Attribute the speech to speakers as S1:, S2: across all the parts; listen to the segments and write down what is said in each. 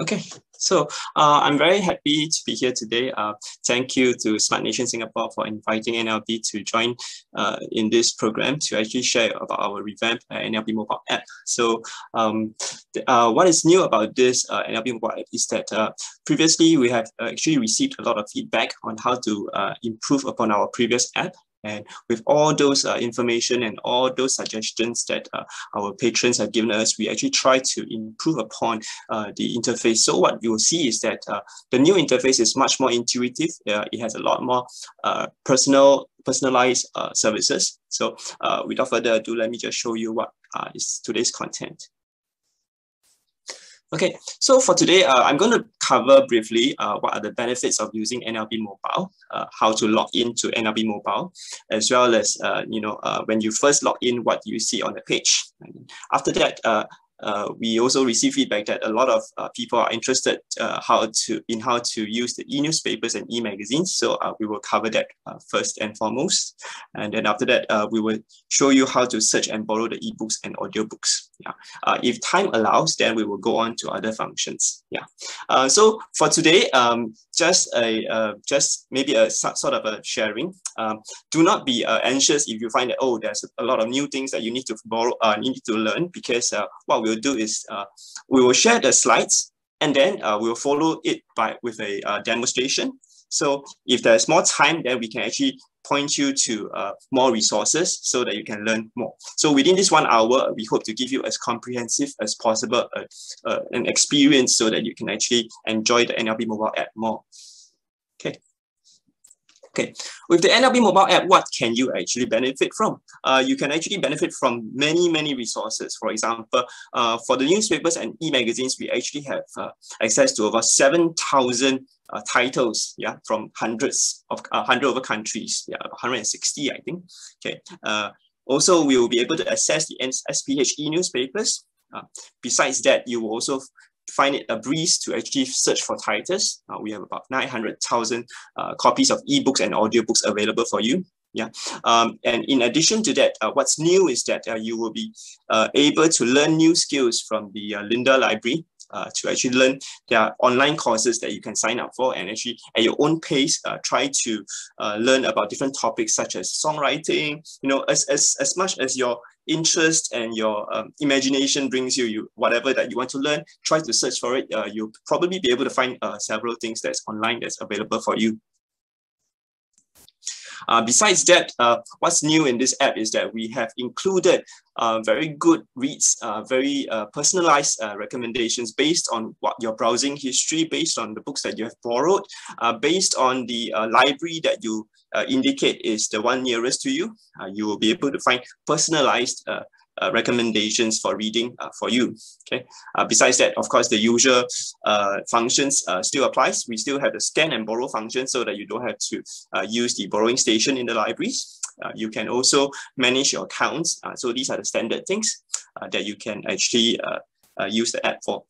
S1: Okay, so uh, I'm very happy to be here today. Uh, thank you to Smart Nation Singapore for inviting NLB to join uh, in this program to actually share about our revamped uh, NLB mobile app. So um, uh, what is new about this uh, NLB mobile app is that previously we have actually received a lot of feedback on how to improve upon our previous app and with all those uh, information and all those suggestions that uh, our patrons have given us, we actually try to improve upon uh, the interface. So what you will see is that uh, the new interface is much more intuitive. Uh, it has a lot more uh, personal, personalized services. So without further ado, let me just show you what is today's content. Okay, so for today, uh, I'm going to cover briefly uh, what are the benefits of using NLB Mobile, uh, how to log into NLB Mobile, as well as, uh, you know, uh, when you first log in, what you see on the page. After that, uh, we also receive feedback that a lot of people are interested how to in how to use the e-newspapers and e-magazines. So we will cover that first and foremost. And then after that, we will show you how to search and borrow the ebooks and audiobooks. Yeah. if time allows, then we will go on to other functions. Yeah. so for today, um, just a just maybe a sort of a sharing. Um, do not be anxious if you find that oh there's a lot of new things that you need to borrow, need to learn because what we will do is uh, we will share the slides and then uh, we'll follow it by with a uh, demonstration. So if there's more time, then we can actually point you to uh, more resources so that you can learn more. So within this one hour, we hope to give you as comprehensive as possible uh, uh, an experience so that you can actually enjoy the NLB mobile app more. Okay. With the NLB mobile app, what can you actually benefit from? Uh, you can actually benefit from many, many resources. For example, uh, for the newspapers and e-magazines, we actually have uh, access to over 7,000 uh, titles, yeah, from hundreds of, uh, 100 over countries, yeah, 160, I think. Okay. Uh, also, we will be able to access the SPH e-newspapers. Uh, besides that, you will also find it a breeze to actually search for titles. Uh, we have about 900,000 uh, copies of ebooks and audiobooks available for you. Yeah, um, and in addition to that, uh, what's new is that uh, you will be uh, able to learn new skills from the uh, Lynda Library. to actually learn there are online courses that you can sign up for and actually at your own pace try to learn about different topics such as songwriting you know as, as, as much as your interest and your um, imagination brings you, you whatever that you want to learn, try to search for it. Uh, you'll probably be able to find uh, several things that's online that's available for you. Uh, besides that, uh, what's new in this app is that we have included uh, very good reads, uh, very uh, personalized uh, recommendations based on what your browsing history, based on the books that you have borrowed, based on the library that you uh, indicate is the one nearest to you, uh, you will be able to find personalized uh, uh recommendations for reading uh, for you. Okay. Uh, besides that, of course, the usual functions still applies. We still have the scan and borrow function so that you don't have to use the borrowing station in the libraries. you can also manage your accounts. so these are the standard things that you can actually use the app for.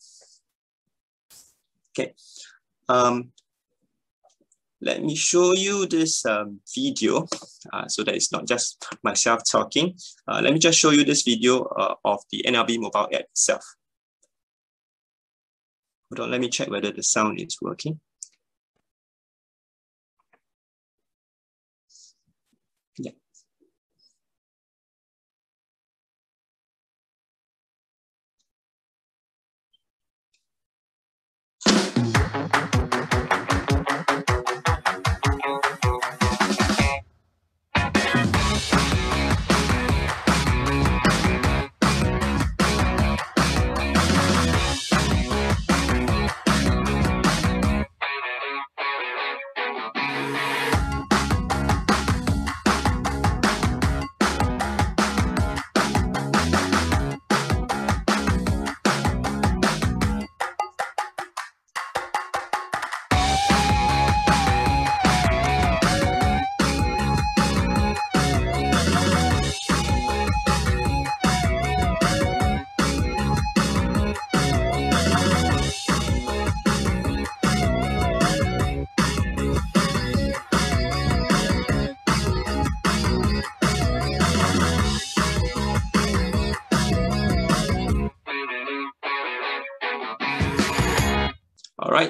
S1: Okay. Um, let me show you this um, video uh, so that it's not just myself talking. Uh, let me just show you this video uh, of the NLB mobile app itself. Hold on, let me check whether the sound is working.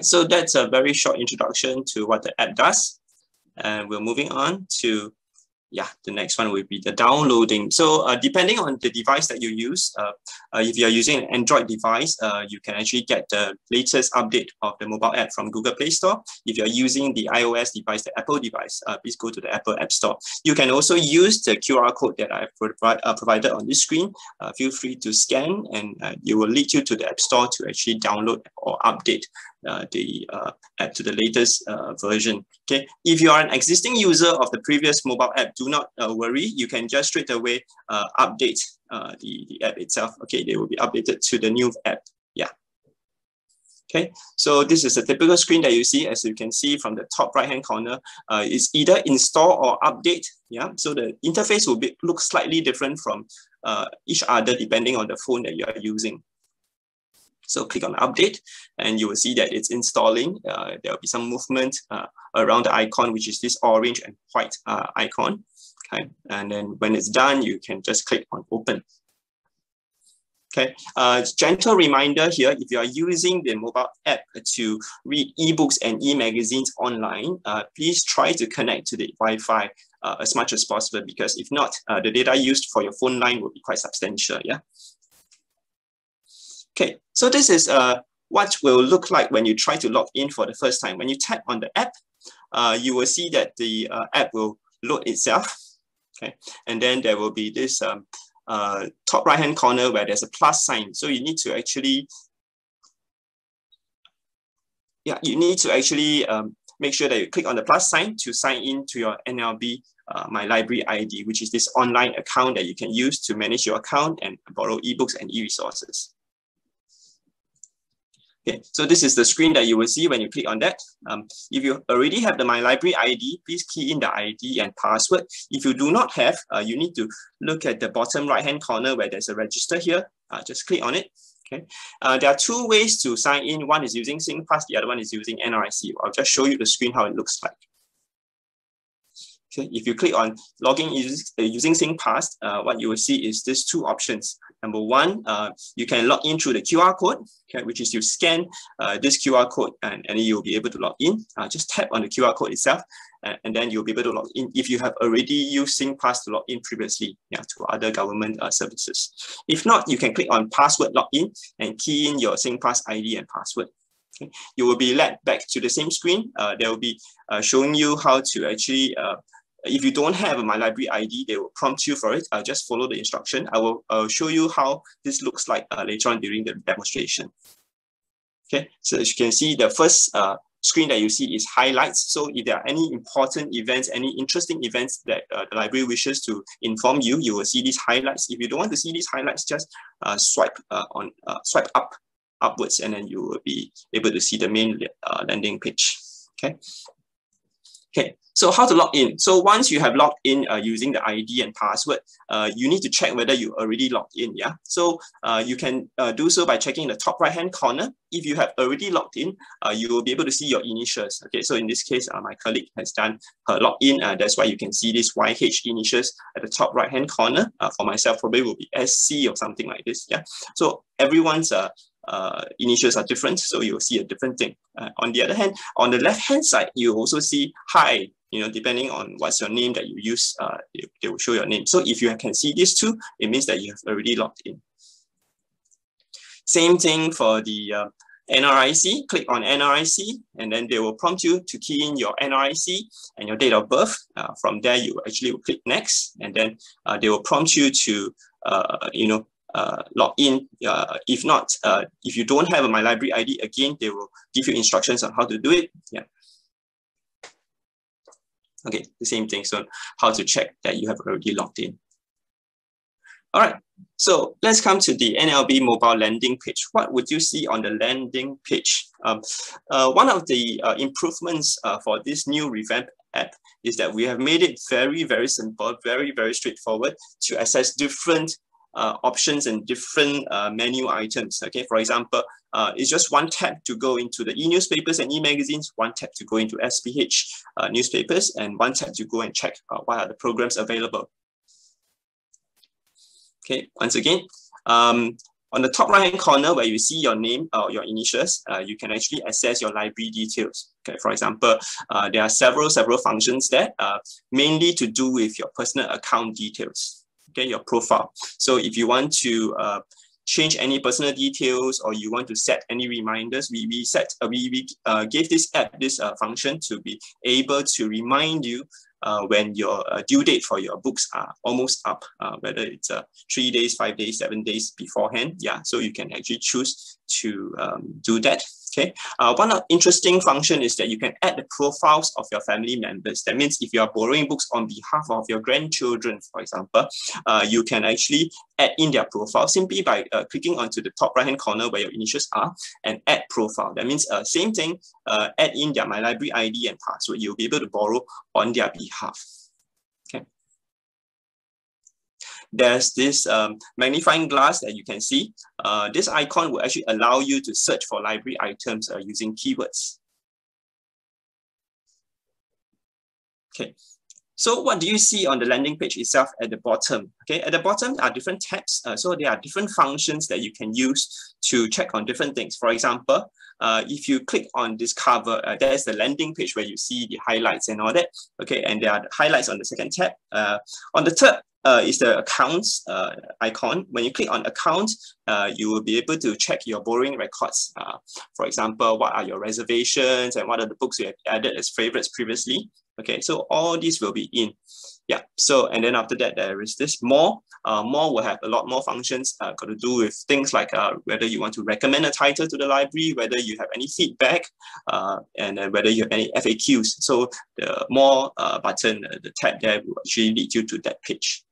S1: Right, so that's a very short introduction to what the app does. And we're moving on to yeah, the next one will be the downloading. So uh, depending on the device that you use, uh, uh, if you're using an Android device, uh, you can actually get the latest update of the mobile app from Google Play Store. If you're using the iOS device, the Apple device, uh, please go to the Apple App Store. You can also use the QR code that I've provide, uh, provided on this screen. feel free to scan and it will lead you to the App Store to actually download or update the app to the latest version. Okay, if you are an existing user of the previous mobile app, do not uh, worry. You can just straight away uh, update uh, the, the app itself. Okay, they will be updated to the new app. Yeah. Okay, so this is a typical screen that you see. As you can see from the top right hand corner, uh, it's either install or update. Yeah, so the interface will be look slightly different from uh, each other depending on the phone that you are using. So click on update and you will see that it's installing. Uh, there'll be some movement uh, around the icon, which is this orange and white uh, icon. Okay, and then when it's done, you can just click on open. Okay, uh, gentle reminder here, if you are using the mobile app to read ebooks and e-magazines online, uh, please try to connect to the Wi-Fi uh, as much as possible because if not, uh, the data used for your phone line will be quite substantial, yeah? Okay, so this is uh, what will look like when you try to log in for the first time. When you tap on the app, uh, you will see that the uh, app will load itself. Okay, and then there will be this um, uh, top right hand corner where there's a plus sign. So you need to actually, yeah, you need to actually um, make sure that you click on the plus sign to sign in to your NLB uh, My Library ID, which is this online account that you can use to manage your account and borrow ebooks and e-resources. Okay, so this is the screen that you will see when you click on that. Um, if you already have the My Library ID, please key in the ID and password. If you do not have, uh, you need to look at the bottom right-hand corner where there's a register here. Uh, just click on it. Okay, uh, there are two ways to sign in. One is using SingPass, the other one is using NRIC. I'll just show you the screen how it looks like. If you click on logging using, uh, using SingPass, uh, what you will see is these two options. Number one, uh, you can log in through the QR code, okay, which is you scan uh, this QR code and, and you'll be able to log in. Uh, just tap on the QR code itself and, and, then you'll be able to log in if you have already used SingPass to log in previously yeah, to other government uh, services. If not, you can click on password login and key in your SingPass ID and password. Okay. You will be led back to the same screen. Uh, they will be uh, showing you how to actually uh, if you don't have my library ID, they will prompt you for it. Uh, just follow the instruction. I will uh, show you how this looks like uh, later on during the demonstration. Okay, so as you can see, the first uh, screen that you see is highlights. So if there are any important events, any interesting events that uh, the library wishes to inform you, you will see these highlights. If you don't want to see these highlights, just uh, swipe uh, on uh, swipe up upwards, and then you will be able to see the main uh, landing page. Okay. Okay, so how to log in? So once you have logged in uh, using the ID and password, uh, you need to check whether you already logged in. Yeah, so uh, you can uh, do so by checking the top right hand corner. If you have already logged in, uh, you will be able to see your initials. Okay, so in this case, uh, my colleague has done her login. that's why you can see this YH initials at the top right hand corner. for myself, probably will be SC or something like this. Yeah, so everyone's uh, initials are different, so you'll see a different thing. Uh, on the other hand, on the left-hand side, you also see hi, you know, depending on what's your name that you use, uh, they, they will show your name. So if you can see these two, it means that you have already logged in. Same thing for the uh, NRIC, click on NRIC, and then they will prompt you to key in your NRIC and your date of birth. Uh, from there, you actually will click next, and then uh, they will prompt you to, uh, you know, uh, log in. Uh, if not, uh, if you don't have a My Library ID, again, they will give you instructions on how to do it. Yeah. Okay, the same thing. So how to check that you have already logged in. All right, so let's come to the NLB mobile landing page. What would you see on the landing page? Um, uh, one of the uh, improvements uh, for this new revamp app is that we have made it very, very simple, very, very straightforward to access different options and different uh, menu items. Okay, for example, uh, it's just one tab to go into the e-newspapers and e-magazines, one tab to go into SPH uh, newspapers, and one tab to go and check uh, what are the programs available. Okay, once again, um, on the top right hand corner where you see your name or your initials, uh, you can actually access your library details. Okay, for example, uh, there are several, several functions there, uh, mainly to do with your personal account details, okay, your profile. So if you want to uh, change any personal details or you want to set any reminders, we, we set, uh, we, we uh, gave this app this uh, function to be able to remind you uh, when your uh, due date for your books are almost up, uh, whether it's uh, three days, five days, seven days beforehand. Yeah, so you can actually choose to um, do that. Okay, uh, one interesting function is that you can add the profiles of your family members. That means if you are borrowing books on behalf of your grandchildren, for example, uh, you can actually add in their profile simply by uh, clicking onto the top right hand corner where your initials are and add profile. That means uh, same thing, uh, add in their My Library ID and password. You'll be able to borrow on their behalf. There's this um, magnifying glass that you can see. Uh, this icon will actually allow you to search for library items uh, using keywords. Okay, so what do you see on the landing page itself at the bottom? Okay, at the bottom are different tabs. Uh, so there are different functions that you can use to check on different things. For example, uh, if you click on this cover, uh, there's the landing page where you see the highlights and all that. Okay, and there are the highlights on the second tab. Uh, on the third uh, is the accounts uh, icon. When you click on accounts, uh, you will be able to check your borrowing records. Uh, for example, what are your reservations and what are the books you have added as favorites previously. Okay, so all these will be in. Yeah, so and then after that, there is this more. Uh, more will have a lot more functions uh, got to do with things like uh, whether you want to recommend a title to the library, whether you have any feedback, uh, and whether you have any FAQs. So the more uh, button, uh, the tab there will actually lead you to that page.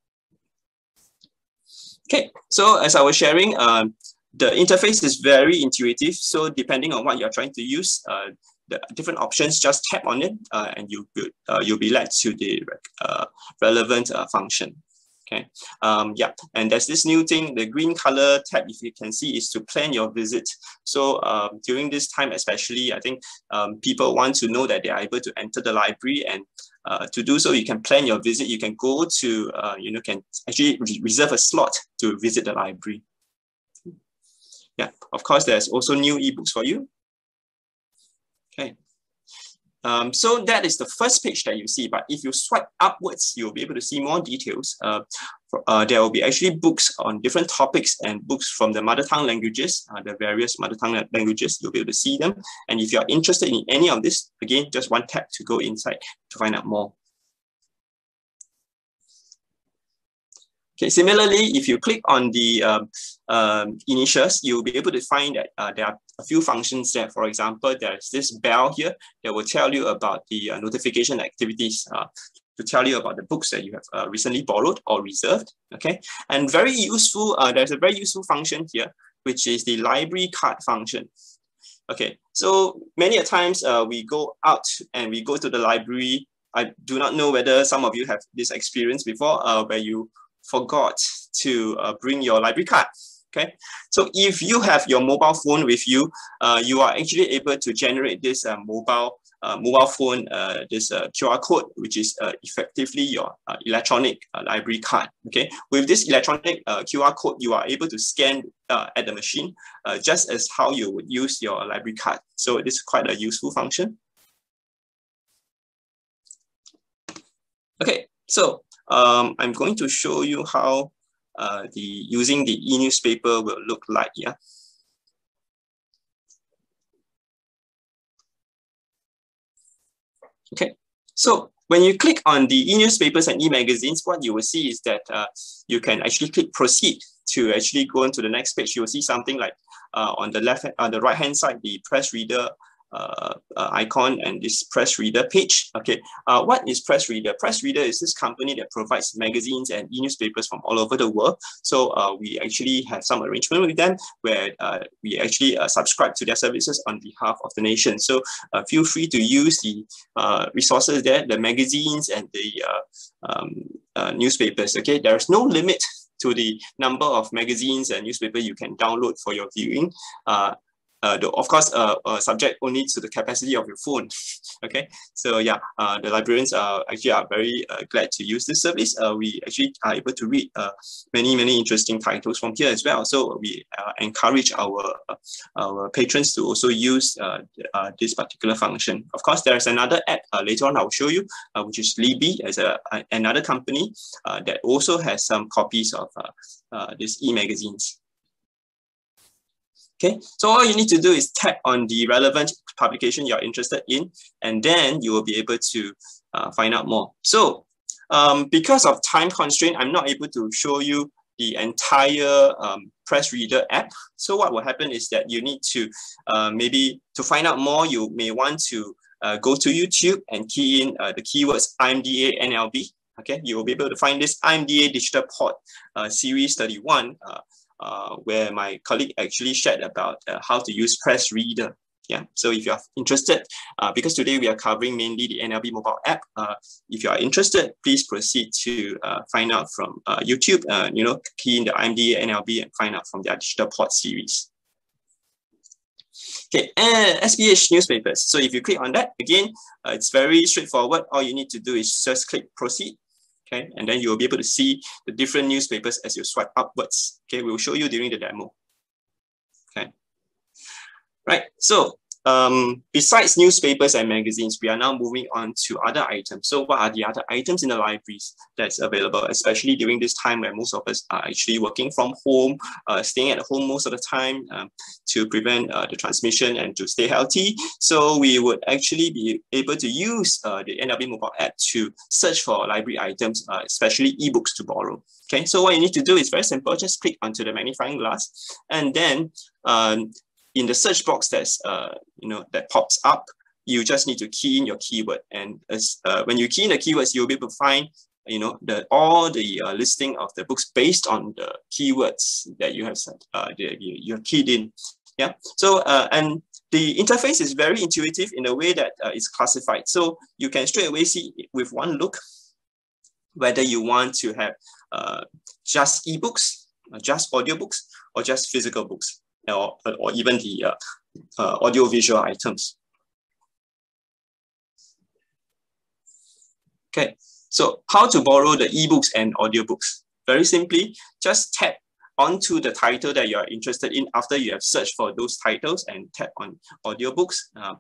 S1: Okay, so as I was sharing, um, the interface is very intuitive. So depending on what you're trying to use, uh, the different options, just tap on it uh, and you will, uh, you'll be led to the uh, relevant uh, function. Okay, um, yeah, and there's this new thing, the green color tab, if you can see, is to plan your visit. So um, during this time, especially, I think um, people want to know that they are able to enter the library and uh, to do so, you can plan your visit. You can go to, uh, you know, can actually re reserve a slot to visit the library. Yeah, of course, there's also new ebooks for you. Um, so that is the first page that you see, but if you swipe upwards, you'll be able to see more details. Uh, uh, there will be actually books on different topics and books from the mother tongue languages, uh, the various mother tongue languages, you'll be able to see them. And if you're interested in any of this, again, just one tap to go inside to find out more. Okay, similarly, if you click on the um, um, initials, you'll be able to find that uh, there are a few functions there. For example, there's this bell here that will tell you about the uh, notification activities uh, to tell you about the books that you have uh, recently borrowed or reserved. Okay, and very useful, uh, there's a very useful function here, which is the library card function. Okay, so many a times uh, we go out and we go to the library. I do not know whether some of you have this experience before, uh, where you forgot to uh, bring your library card. Okay, so if you have your mobile phone with you, uh, you are actually able to generate this uh, mobile uh, mobile phone, uh, this uh, QR code, which is uh, effectively your uh, electronic uh, library card. Okay, with this electronic QR code, you are able to scan at the machine, just as how you would use your library card. So this is quite a useful function. Okay, so um, I'm going to show you how uh, the using the e-newspaper will look like. Yeah. Okay, so when you click on the e-newspapers and e-magazines, what you will see is that uh, you can actually click proceed to actually go into the next page. You will see something like uh, on the left, on the right hand side, the PressReader uh, uh, icon and this PressReader page. Okay, uh, what is PressReader? Press reader is this company that provides magazines and e-newspapers from all over the world. So uh, we actually have some arrangement with them where uh, we actually uh, subscribe to their services on behalf of the nation. So feel free to use the resources there, the magazines and the um, newspapers. Okay, there is no limit to the number of magazines and newspaper you can download for your viewing. Uh, uh, the, of course, uh, uh, subject only to the capacity of your phone. okay, so yeah, uh, the librarians are actually are very uh, glad to use this service. Uh, we actually are able to read uh, many many interesting titles from here as well. So we encourage our our patrons to also use this particular function. Of course, there's another app later on I'll show you, which is Libby as a, another company that also has some copies of these e-magazines. Okay, so all you need to do is tap on the relevant publication you're interested in, and then you will be able to uh, find out more. So um, because of time constraint, I'm not able to show you the entire um, PressReader app. So what will happen is that you need to uh, maybe to find out more, you may want to uh, go to YouTube and key in uh, the keywords IMDA NLB. Okay, you will be able to find this IMDA Digital Port uh, Series 31 uh, where my colleague actually shared about uh, how to use PressReader. Yeah, so if you're interested, uh, because today we are covering mainly the NLB mobile app, uh, if you are interested, please proceed to uh, find out from YouTube, you know, key in the IMDA NLB and find out from their digital port series. Okay, and SPH newspapers. So if you click on that, again, it's very straightforward. All you need to do is just click proceed okay? And then you'll be able to see the different newspapers as you swipe upwards, okay? We'll show you during the demo, okay? Right, so um, besides newspapers and magazines, we are now moving on to other items. So what are the other items in the libraries that's available, especially during this time where most of us are actually working from home, uh, staying at home most of the time um, to prevent uh, the transmission and to stay healthy. So we would actually be able to use uh, the NLB mobile app to search for library items, uh, especially ebooks to borrow. Okay, so what you need to do is very simple, just click onto the magnifying glass and then um, in the search box that's uh, you know that pops up, you just need to key in your keyword. And as uh, when you key in the keywords, you'll be able to find you know the all the uh, listing of the books based on the keywords that you have set, uh, you, you keyed in. Yeah. So uh, and the interface is very intuitive in a way that uh, it's classified. So you can straight away see with one look whether you want to have uh, just ebooks, uh, just audiobooks, or just physical books or, or even the uh, uh, audiovisual items. Okay, so how to borrow the ebooks and audiobooks? Very simply, just tap onto the title that you are interested in after you have searched for those titles and tap on audiobooks. Uh,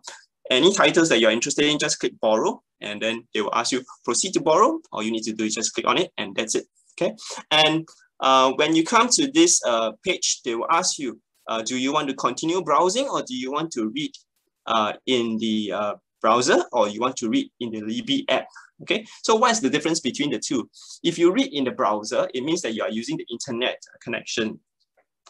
S1: any titles that you're interested in, just click borrow and then they will ask you proceed to borrow. All you need to do is just click on it and that's it. Okay. And uh, when you come to this uh, page, they will ask you, uh, do you want to continue browsing or do you want to read uh, in the uh, browser or you want to read in the Libby app? Okay, so what's the difference between the two? If you read in the browser, it means that you are using the internet connection.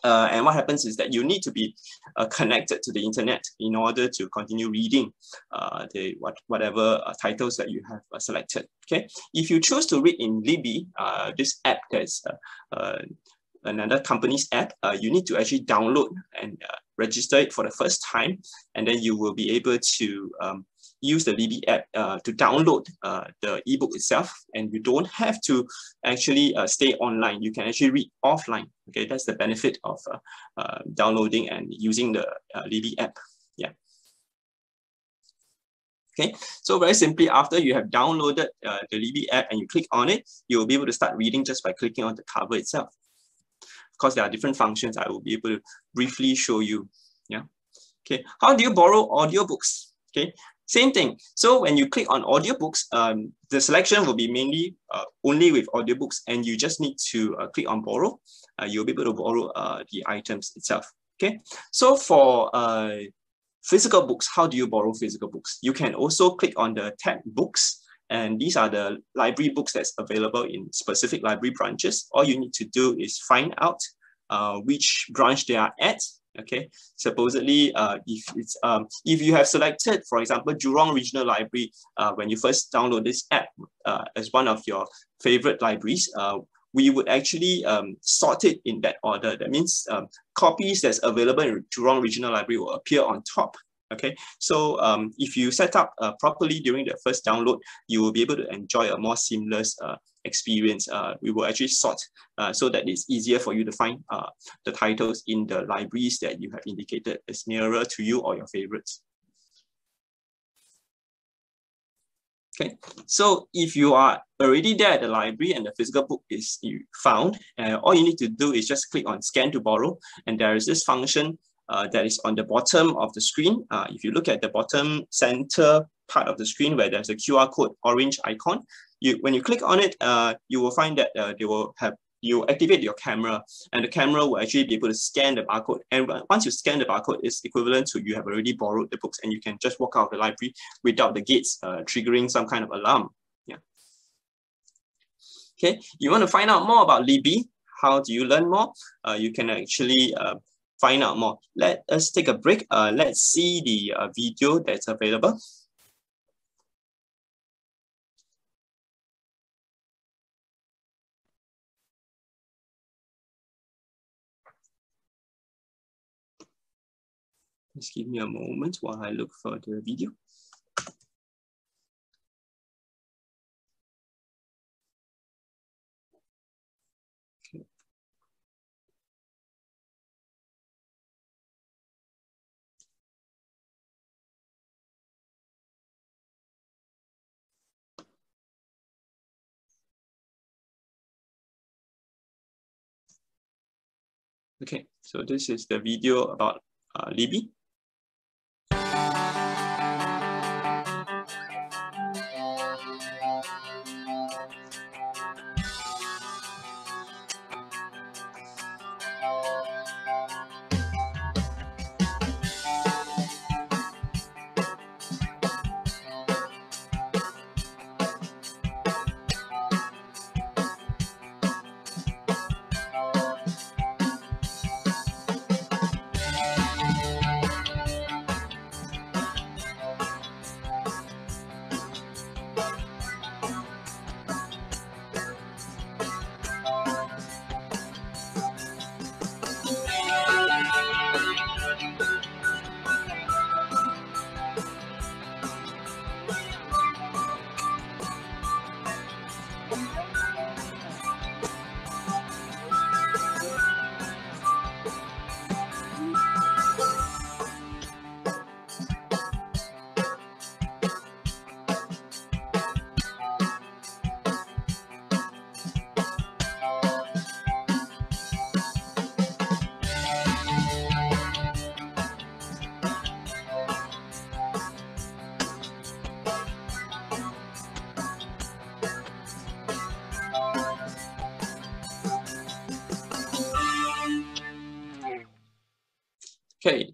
S1: Uh, and what happens is that you need to be uh, connected to the internet in order to continue reading uh, the what, whatever titles that you have selected. Okay, if you choose to read in Libby, this app that's another company's app, uh, you need to actually download and uh, register it for the first time. And then you will be able to um, use the Libby app uh, to download uh, the ebook itself. And you don't have to actually uh, stay online. You can actually read offline. Okay, that's the benefit of uh, downloading and using the Libby app. Yeah. Okay, so very simply, after you have downloaded uh, the Libby app and you click on it, you will be able to start reading just by clicking on the cover itself course, there are different functions I will be able to briefly show you. Yeah. Okay. How do you borrow audiobooks? Okay. Same thing. So when you click on audiobooks, um, the selection will be mainly uh, only with audiobooks and you just need to uh, click on borrow. Uh, you'll be able to borrow uh, the items itself. Okay. So for uh, physical books, how do you borrow physical books? You can also click on the tab books and these are the library books that's available in specific library branches. All you need to do is find out uh, which branch they are at. Okay, supposedly, uh, if it's um, if you have selected, for example, Jurong Regional Library uh, when you first download this app uh, as one of your favorite libraries, uh, we would actually um, sort it in that order. That means um, copies that's available in Jurong Regional Library will appear on top Okay, so um, if you set up uh, properly during the first download, you will be able to enjoy a more seamless uh, experience. Uh, we will actually sort uh, so that it's easier for you to find uh, the titles in the libraries that you have indicated is nearer to you or your favorites. Okay, so if you are already there at the library and the physical book is found, uh, all you need to do is just click on scan to borrow and there is this function uh, that is on the bottom of the screen. Uh, if you look at the bottom center part of the screen where there's a QR code orange icon, you when you click on it, uh, you will find that uh, they will have you activate your camera and the camera will actually be able to scan the barcode. And once you scan the barcode, it's equivalent to you have already borrowed the books and you can just walk out of the library without the gates uh, triggering some kind of alarm. Yeah. Okay, you want to find out more about Libby? How do you learn more? Uh, you can actually uh, find out more. Let us take a break. Uh, let's see the uh, video that's available. Just give me a moment while I look for the video. Okay, so this is the video about uh, Libby.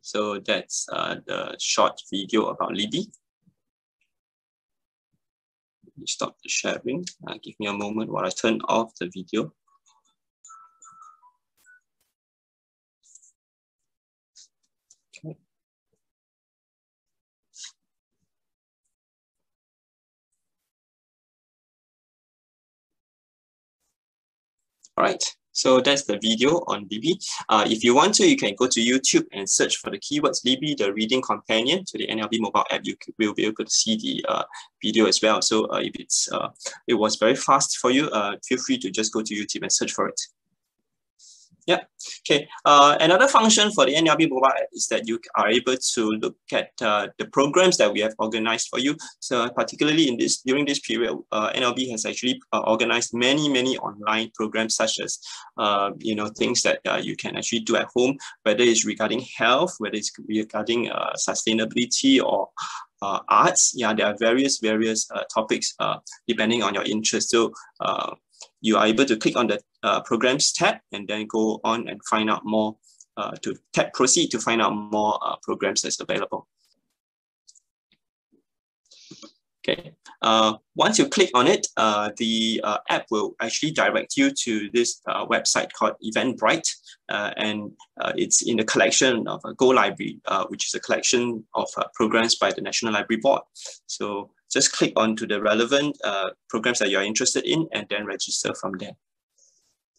S1: So that's uh, the short video about Libby. Stop the sharing. Uh, give me a moment while I turn off the video. Okay. All right. So that's the video on Libby. Uh, if you want to, you can go to YouTube and search for the keywords Libby, the reading companion to the NLB mobile app. You will be able to see the uh, video as well. So uh, if it's uh, it was very fast for you, uh, feel free to just go to YouTube and search for it. Yeah. Okay. Uh, another function for the NLB mobile app is that you are able to look at uh, the programs that we have organized for you. So particularly in this during this period, uh, NLB has actually uh, organized many many online programs such as uh, you know things that uh, you can actually do at home, whether it's regarding health, whether it's regarding sustainability or arts. Yeah, there are various various topics depending on your interest. So you are able to click on the uh, programs tab and then go on and find out more uh, to tap proceed to find out more uh, programs that's available. Okay, uh, once you click on it, uh, the uh, app will actually direct you to this website called Eventbrite, and it's in the collection of a GoLibrary, which is a collection of programs by the National Library Board. So just click onto the relevant programs that you're interested in and then register from there.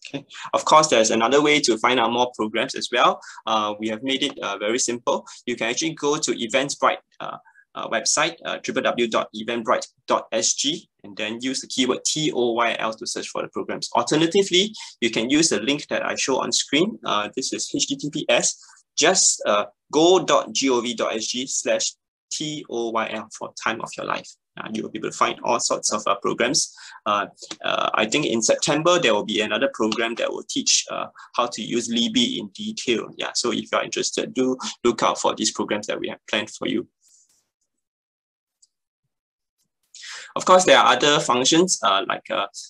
S1: Okay. Of course, there's another way to find out more programs as well. we have made it very simple. You can actually go to Eventbrite uh, website, uh, www.eventbrite.sg, and then use the keyword TOYL to search for the programs. Alternatively, you can use the link that I show on screen. Uh, this is HTTPS. Just uh, go.gov.sg slash TOYL for time of your life. Uh, you will be able to find all sorts of uh, programs. Uh, uh, I think in September, there will be another program that will teach uh, how to use Libby in detail. Yeah, so if you're interested, do look out for these programs that we have planned for you. Of course, there are other functions uh, like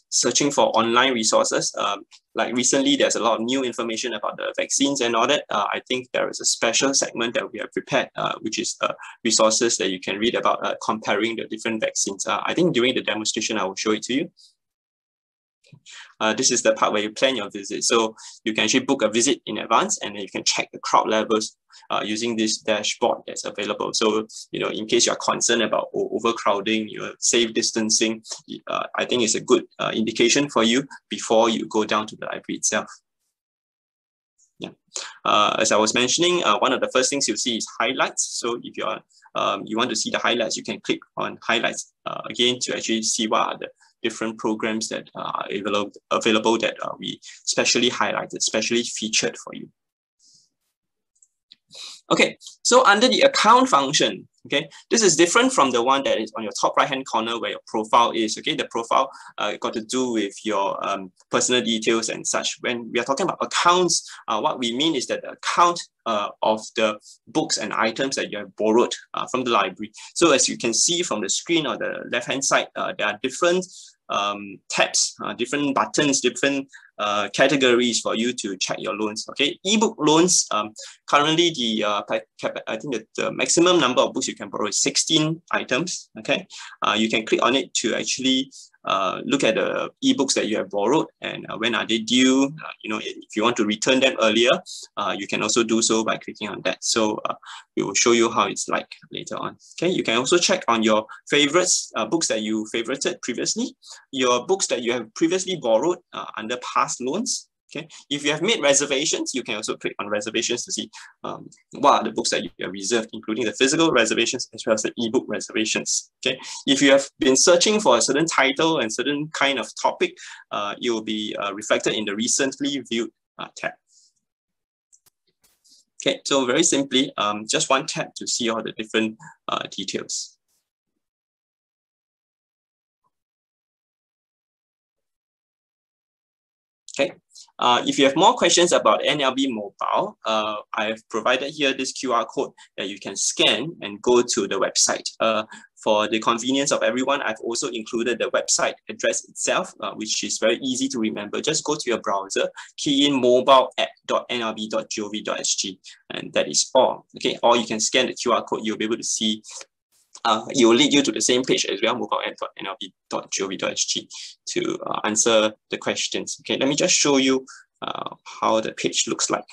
S1: searching for online resources. Um, like recently, there's a lot of new information about the vaccines and all that. Uh, I think there is a special segment that we have prepared, uh, which is uh, resources that you can read about uh, comparing the different vaccines. I think during the demonstration, I will show it to you. Uh, this is the part where you plan your visit. So you can actually book a visit in advance and then you can check the crowd levels uh, using this dashboard that's available. So, you know, in case you're concerned about overcrowding, you know, safe distancing, uh, I think it's a good uh, indication for you before you go down to the library itself. Yeah. Uh, as I was mentioning, uh, one of the first things you'll see is highlights. So if you're um, you want to see the highlights, you can click on highlights again to actually see what are the different programs that are available, available that uh, we specially highlighted, specially featured for you. Okay, so under the account function, okay, this is different from the one that is on your top right hand corner where your profile is. Okay, the profile uh, got to do with your um, personal details and such. When we are talking about accounts, uh, what we mean is that the account uh, of the books and items that you have borrowed uh, from the library. So as you can see from the screen on the left hand side, uh, there are different um, tabs, uh, different buttons, different uh, categories for you to check your loans. Okay, ebook loans. Um, currently, the uh, I think the, the maximum number of books you can borrow is 16 items. Okay, uh, you can click on it to actually uh, look at the ebooks that you have borrowed and uh, when are they due. Uh, you know, if you want to return them earlier, uh, you can also do so by clicking on that. So uh, we will show you how it's like later on. Okay, you can also check on your favorites, books that you favorited previously, your books that you have previously borrowed under past loans, Okay, if you have made reservations, you can also click on reservations to see um, what are the books that you have reserved, including the physical reservations as well as the ebook reservations. Okay, if you have been searching for a certain title and certain kind of topic, uh, it will be uh, reflected in the recently viewed uh, tab. Okay, so very simply, um, just one tab to see all the different uh, details. Uh, if you have more questions about NLB Mobile, uh, I have provided here this QR code that you can scan and go to the website. Uh, for the convenience of everyone, I've also included the website address itself, uh, which is very easy to remember. Just go to your browser, key in mobileapp.nlb.gov.sg, and that is all. Okay, or you can scan the QR code, you'll be able to see uh, it will lead you to the same page as well, mobileapp.nlb.gov.sg to uh, answer the questions. Okay, let me just show you uh, how the page looks like.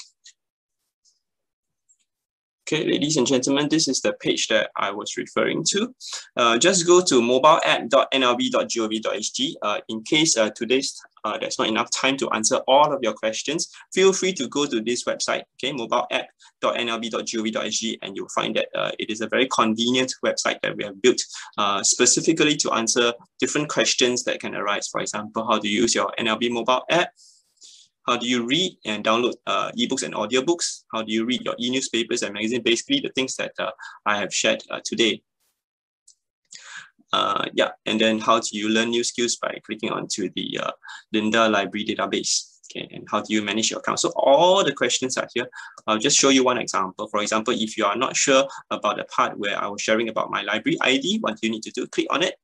S1: Okay, ladies and gentlemen, this is the page that I was referring to. Uh, just go to mobileapp.nlb.gov.sg. Uh, in case uh, today's uh, there's not enough time to answer all of your questions, feel free to go to this website, okay, mobileapp.nlb.gov.sg, and you'll find that uh, it is a very convenient website that we have built uh, specifically to answer different questions that can arise. For example, how to use your NLB mobile app, how do you read and download uh, ebooks and audiobooks? How do you read your e-newspapers and magazines? Basically, the things that uh, I have shared uh, today. Uh, yeah, and then how do you learn new skills by clicking onto the uh, Lynda Library database? Okay, and how do you manage your account? So all the questions are here. I'll just show you one example. For example, if you are not sure about the part where I was sharing about my library ID, what you need to do, click on it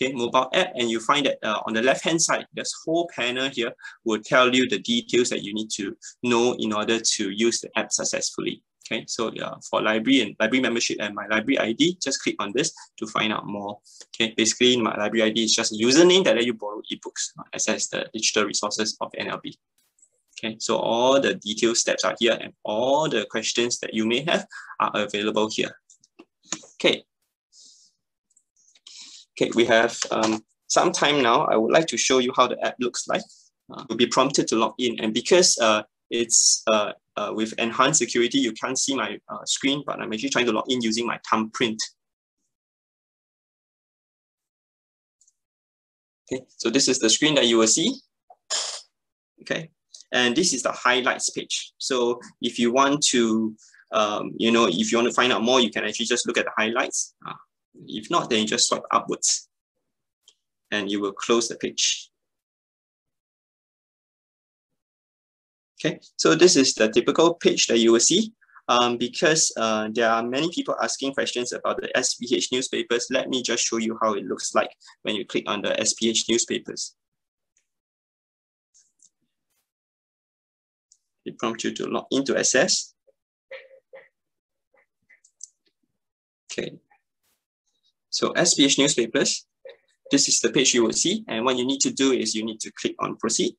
S1: okay, mobile app, and you find that uh, on the left-hand side, this whole panel here will tell you the details that you need to know in order to use the app successfully. Okay, so yeah, for library and library membership and my library ID, just click on this to find out more. Okay, basically my library ID is just a username that let you borrow ebooks, uh, access the digital resources of NLB. Okay, so all the detailed steps are here and all the questions that you may have are available here. Okay, Okay, we have um, some time now. I would like to show you how the app looks like. Uh, you'll be prompted to log in. And because uh, it's uh, uh, with enhanced security, you can't see my uh, screen, but I'm actually trying to log in using my thumbprint. Okay, so this is the screen that you will see. Okay, and this is the highlights page. So if you want to, um, you know, if you want to find out more, you can actually just look at the highlights. Uh, if not, then you just swipe upwards and you will close the page. Okay, so this is the typical page that you will see. Um, because uh, there are many people asking questions about the SPH newspapers, let me just show you how it looks like when you click on the SPH newspapers. It prompts you to log in to access. Okay. So SPH newspapers, this is the page you will see. And what you need to do is you need to click on proceed.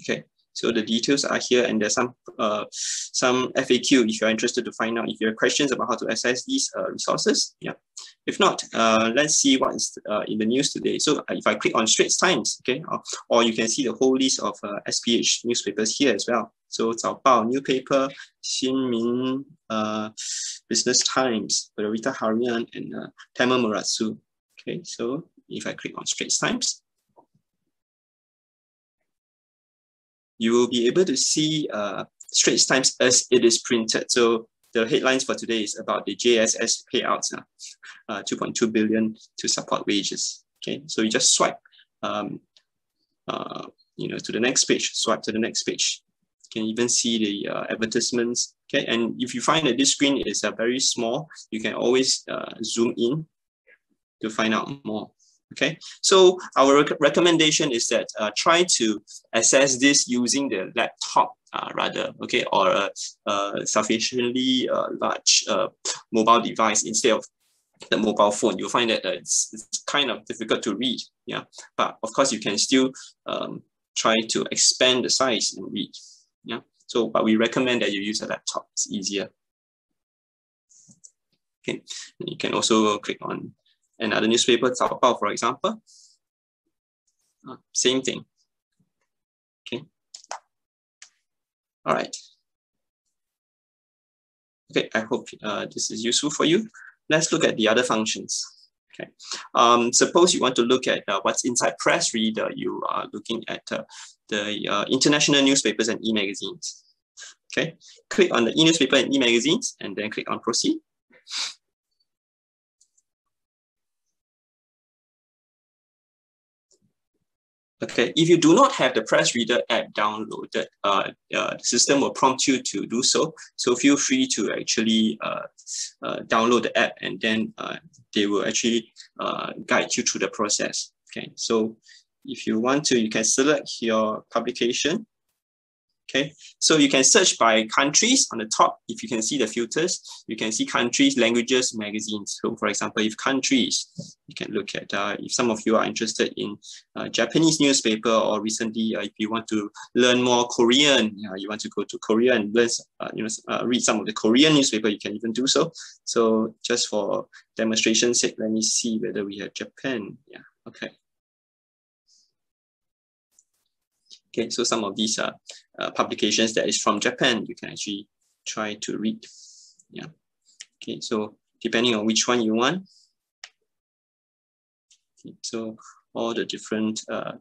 S1: Okay, so the details are here and there's some uh, some FAQ if you're interested to find out if you have questions about how to access these uh, resources. Yeah. If not, uh, let's see what is uh, in the news today. So uh, if I click on Straits Times, okay, or, or you can see the whole list of uh, SPH newspapers here as well. So Zaobao, New Paper, Shin Min, uh, Business Times, Berita Harian, and uh, Tamil Murasu. Okay, so if I click on Straits Times, you will be able to see uh, Straits Times as it is printed. So the headlines for today is about the JSS payouts, uh, uh, 2.2 billion to support wages. Okay, so you just swipe, um, uh, you know, to the next page, swipe to the next page. You can even see the uh, advertisements. Okay, and if you find that this screen is uh, very small, you can always uh, zoom in to find out more. Okay, so our rec recommendation is that uh, try to assess this using the laptop uh, rather, okay, or a, a sufficiently uh, large uh, mobile device instead of the mobile phone. You'll find that uh, it's, it's kind of difficult to read, yeah. But of course, you can still um, try to expand the size and read, yeah. So, but we recommend that you use a laptop. It's easier. Okay, and you can also click on another newspaper, Zaobao, for example. Uh, same thing. Okay. All right. Okay, I hope uh, this is useful for you. Let's look at the other functions. Okay. Um, suppose you want to look at uh, what's inside PressReader. You are looking at uh, the uh, international newspapers and e-magazines. Okay. Click on the e-newspaper and e-magazines and then click on Proceed. Okay, if you do not have the PressReader app downloaded, uh, uh, the system will prompt you to do so. So feel free to actually uh, uh download the app and then uh, they will actually uh, guide you through the process. Okay, so if you want to, you can select your publication Okay, so you can search by countries on the top. If you can see the filters, you can see countries, languages, magazines. So for example, if countries, you can look at, uh, if some of you are interested in uh, Japanese newspaper or recently, uh, if you want to learn more Korean, you want to go to Korea and learn, uh, you know, uh, read some of the Korean newspaper, you can even do so. So just for demonstration sake, let me see whether we have Japan. Yeah, okay. Okay, so some of these uh, uh, publications that is from Japan, you can actually try to read. Yeah. Okay, so depending on which one you want. Okay, so all the different uh,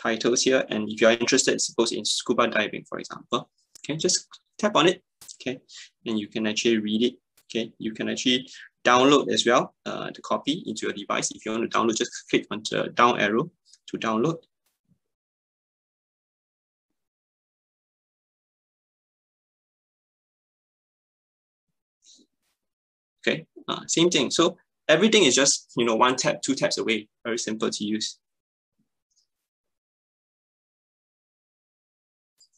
S1: titles here, and if you are interested, suppose in scuba diving, for example, okay, just tap on it, okay, and you can actually read it. Okay, you can actually download as well uh, the copy into your device. If you want to download, just click on the down arrow to download. Okay, uh, same thing. So everything is just, you know, one tap, two taps away. Very simple to use.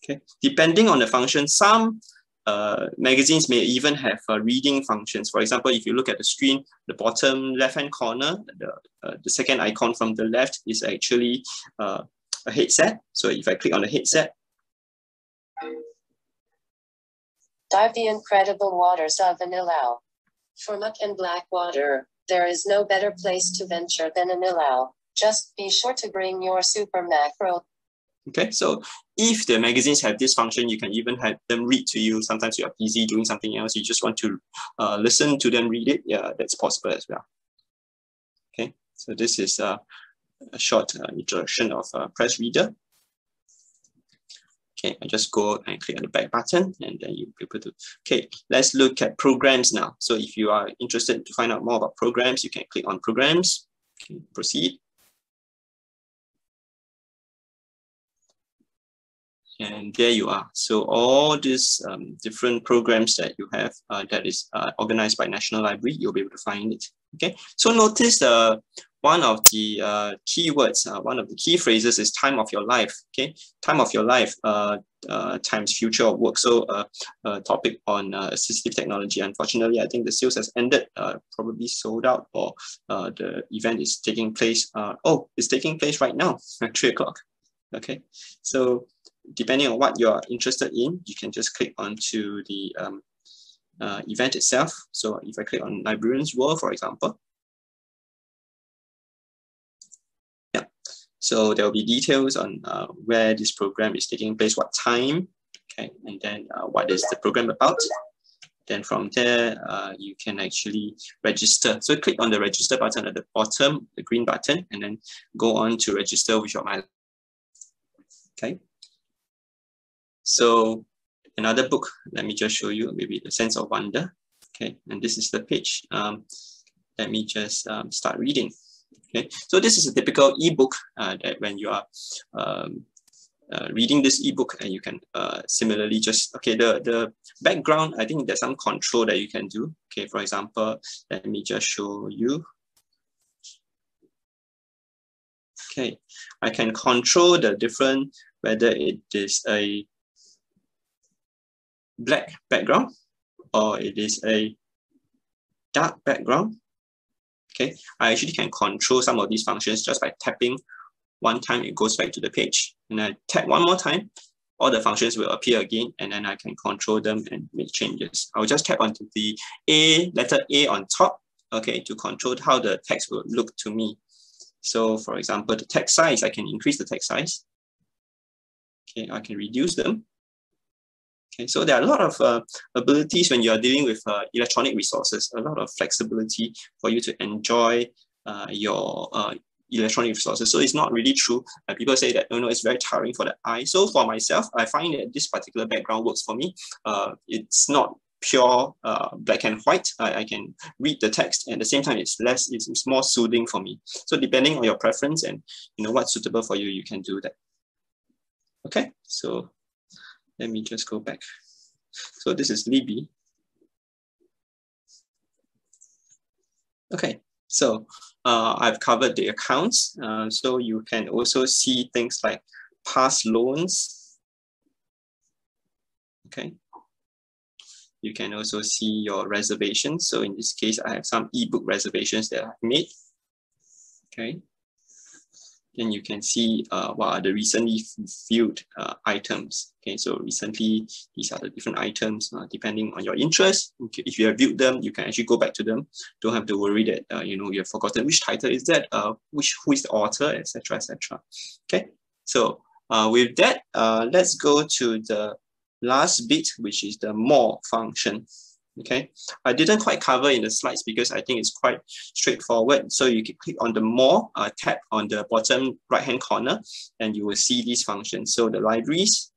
S1: Okay, depending on the function, some uh, magazines may even have uh, reading functions. For example, if you look at the screen, the bottom left-hand corner, the, uh, the second icon from the left is actually uh, a headset. So if I click on the headset,
S2: Dive the incredible waters of Anilao. For muck and black water, there is no better place to venture than Anilao. Just be sure to bring your super macro.
S1: Okay, so if the magazines have this function, you can even have them read to you. Sometimes you are busy doing something else, you just want to uh, listen to them read it. Yeah, that's possible as well. Okay, so this is uh, a short uh, introduction of uh, PressReader. Okay, I just go and click on the back button and then you'll be able to, okay, let's look at programs now. So if you are interested to find out more about programs, you can click on programs, okay, proceed. And there you are. So all these um, different programs that you have uh, that is uh, organized by National Library, you'll be able to find it. Okay, so notice uh, one of the uh, keywords, uh, one of the key phrases is time of your life. Okay, time of your life uh, uh, times future of work. So uh, a topic on uh, assistive technology. Unfortunately, I think the sales has ended, uh, probably sold out, or uh, the event is taking place. Uh, oh, it's taking place right now at three o'clock. Okay, so depending on what you're interested in, you can just click onto the um, uh, event itself. So if I click on Librarians World, for example, yeah, so there will be details on uh, where this program is taking place, what time, okay, and then uh, what is the program about. Then from there, uh, you can actually register. So click on the register button at the bottom, the green button, and then go on to register with your My. Okay. So another book, let me just show you maybe the sense of wonder. Okay, and this is the page. Um, let me just um, start reading. Okay, so this is a typical ebook uh, that when you are um, uh, reading this ebook and you can uh, similarly just, okay, the, the background, I think there's some control that you can do. Okay, for example, let me just show you. Okay, I can control the different, whether it is a black background or it is a dark background. Okay, I actually can control some of these functions just by tapping one time, it goes back to the page. And I tap one more time, all the functions will appear again, and then I can control them and make changes. I'll just tap onto the A, letter A on top, okay, to control how the text will look to me. So for example, the text size, I can increase the text size. Okay, I can reduce them. Okay, so there are a lot of uh, abilities when you are dealing with uh, electronic resources, a lot of flexibility for you to enjoy uh, your uh, electronic resources. So it's not really true. People say that, you know, it's very tiring for the eye. So for myself, I find that this particular background works for me. Uh, it's not pure uh, black and white. I, I can read the text and at the same time it's less, it's, it's more soothing for me. So depending on your preference and you know what's suitable for you, you can do that. Okay, so let me just go back. So this is Libby. Okay, so uh, I've covered the accounts. Uh, so you can also see things like past loans. Okay. You can also see your reservations. So in this case, I have some ebook reservations that I've made. Okay then you can see uh, what are the recently viewed uh, items. Okay, so recently, these are the different items uh, depending on your interest. If you have viewed them, you can actually go back to them. Don't have to worry that uh, you know you have forgotten which title is that, uh, which who is the author, etc., etc. Okay, so uh, with that, uh, let's go to the last bit, which is the more function. Okay, I didn't quite cover in the slides because I think it's quite straightforward. So you can click on the more uh, tab on the bottom right hand corner and you will see these functions. So the libraries,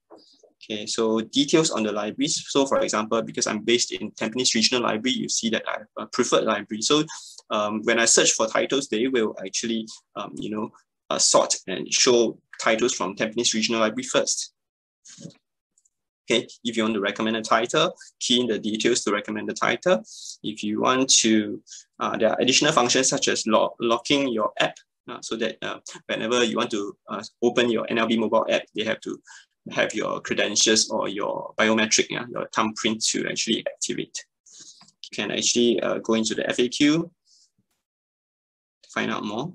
S1: okay, so details on the libraries. So for example, because I'm based in Tampines Regional Library, you see that I have a preferred library. So um, when I search for titles, they will actually, um, you know, uh, sort and show titles from Tampines Regional Library first. Okay, if you want to recommend a title, key in the details to recommend the title. If you want to, uh, there are additional functions such as lock, locking your app uh, so that uh, whenever you want to uh, open your NLB mobile app, they have to have your credentials or your biometric, yeah, your thumbprint to actually activate. You can actually uh, go into the FAQ to find out more.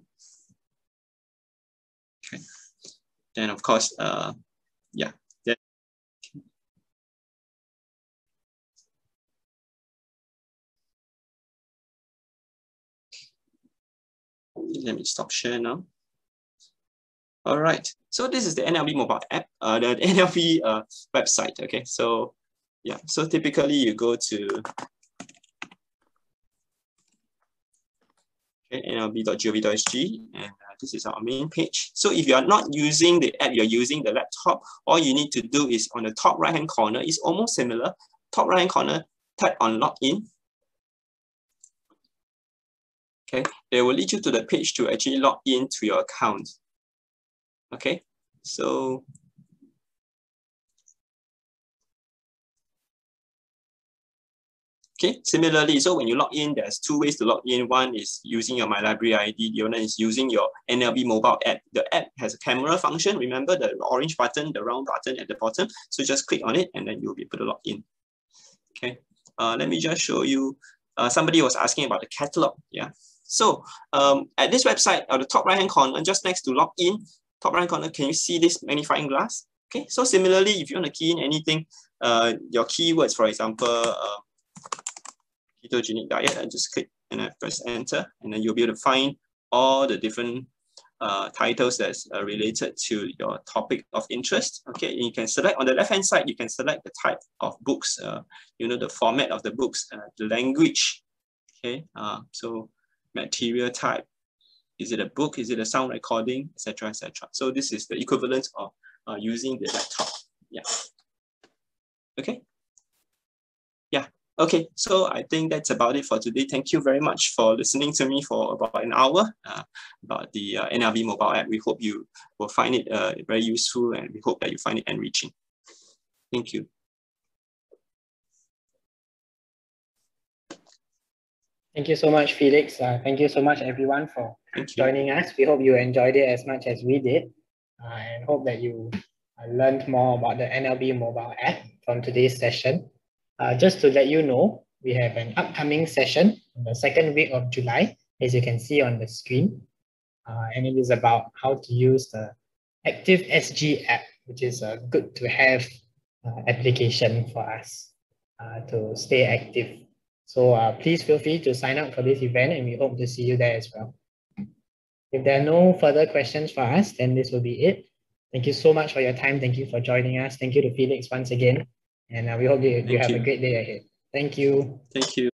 S1: Okay. Then of course, uh, yeah, Let me stop share now. All right, So this is the NLB mobile app, uh, the NLB uh, website. Okay, so yeah, so typically you go to okay, nlb.gov.sg and uh, this is our main page. So if you are not using the app, you're using the laptop, all you need to do is on the top right hand corner, it's almost similar. Top right hand corner, tap on login. Okay, they will lead you to the page to actually log in to your account. Okay, so Okay, similarly, so when you log in, there's two ways to log in. One is using your My Library ID, the other is using your NLB mobile app. The app has a camera function. Remember the orange button, the round button at the bottom. So just click on it and then you'll be able to log in. Okay, uh, let me just show you. Uh, somebody was asking about the catalog. Yeah, so um, at this website, at the top right-hand corner, just next to login, top right-hand corner, can you see this magnifying glass? Okay, so similarly, if you want to key in anything, uh, your keywords, for example, uh, ketogenic diet, and just click and I press enter, and then you'll be able to find all the different uh, titles that's uh, related to your topic of interest. Okay, and you can select on the left hand side, you can select the type of books, uh, you know, the format of the books, uh, the language. Okay, uh, so material type. Is it a book? Is it a sound recording, etc., etc. So this is the equivalent of uh, using the laptop. Yeah. Okay. Yeah. Okay, so I think that's about it for today. Thank you very much for listening to me for about an hour uh, about the uh, NLB mobile app. We hope you will find it uh, very useful and we hope that you find it enriching. Thank you.
S3: Thank you so much, Felix. Uh, thank you so much, everyone, for joining us. We hope you enjoyed it as much as we did uh, and hope that you uh, learned more about the NLB mobile app from today's session. Uh, just to let you know, we have an upcoming session in the second week of July, as you can see on the screen. Uh, and it is about how to use the ActiveSG app, which is a good to have uh, application for us uh, to stay active. So uh, please feel free to sign up for this event and we hope to see you there as well. If there are no further questions for us, then this will be it. Thank you so much for your time. Thank you for joining us. Thank you to Felix once again. And uh, we hope you, you have a great day ahead. Thank you.
S1: Thank you.